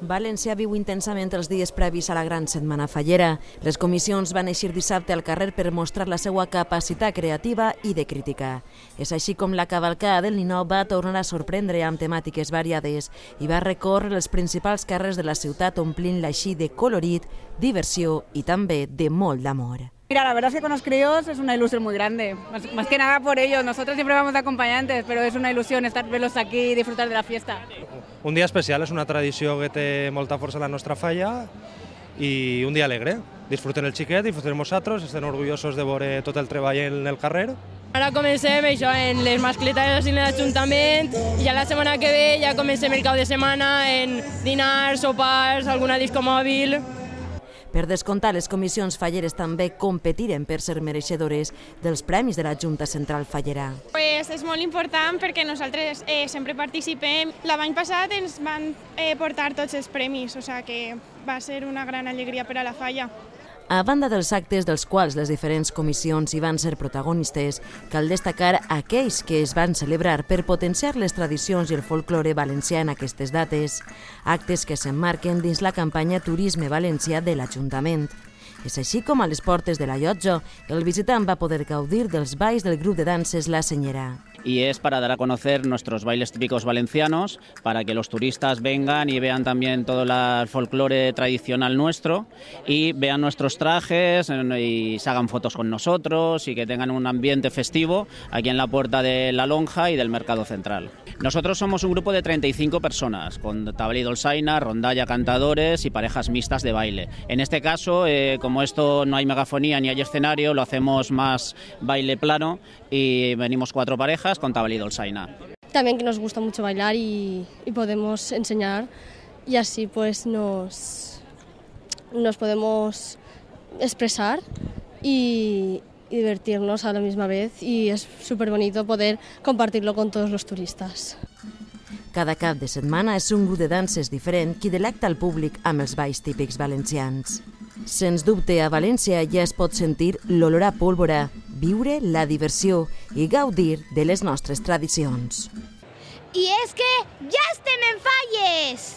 València viu intensament els dies previs a la gran setmana fallera. Les comissions van eixir dissabte al carrer per mostrar la seva capacitat creativa i de crítica. És així com la cavalcada del Ninó va tornar a sorprendre amb temàtiques variades i va recórrer els principals carrers de la ciutat omplint-la així de colorit, diversió i també de molt d'amor. Mira, la verdad es que con los críos es una ilusión muy grande, más, más, que nada por ellos. Nosotros siempre vamos de acompañantes, pero es una ilusión estar verlos aquí y disfrutar de la fiesta. Un dia especial, és una tradició que té molta força a la nostra falla i un dia alegre. Disfruten el xiquet, disfruten nosaltres, estem orgullosos de veure tot el treball en el carrer. Ara comencem això en les mascletes en l'Ajuntament i ja la setmana que ve ja comencem el cap de setmana en dinars, sopars, alguna disco mòbil. Per descomptar, les comissions falleres també competiren per ser mereixedores dels premis de la Junta Central Fallera. Pues és molt important perquè nosaltres eh, sempre participem. L'any passat ens van eh, portar tots els premis, o sigui que va ser una gran alegria per a la falla. A banda dels actes dels quals les diferents comissions hi van ser protagonistes, cal destacar aquells que es van celebrar per potenciar les tradicions i el folklore valencià en aquestes dates, actes que s'emmarquen dins la campanya Turisme Valencià de l'Ajuntament. És així com a les portes de la Llotja, el visitant va poder gaudir dels balls del grup de danses La Senyera. Y es para dar a conocer nuestros bailes típicos valencianos, para que los turistas vengan y vean también todo el folclore tradicional nuestro y vean nuestros trajes y se hagan fotos con nosotros y que tengan un ambiente festivo aquí en la puerta de la lonja y del mercado central. Nosotros somos un grupo de 35 personas, con tablí dolzaina, rondalla, cantadores y parejas mixtas de baile. En este caso, eh, como esto no hay megafonía ni hay escenario, lo hacemos más baile plano y venimos cuatro parejas con tablí dolzaina. También que nos gusta mucho bailar y, y podemos enseñar y así pues nos, nos podemos expresar y, y divertirnos a la misma vez y es súper bonito poder compartirlo con todos los turistas. Cada cap de setmana és un grup de danses diferent qui delecta el públic amb els balls típics valencians. Sens dubte, a València ja es pot sentir l'olor a pólvora, viure la diversió i gaudir de les nostres tradicions. I és que ja estem en falles!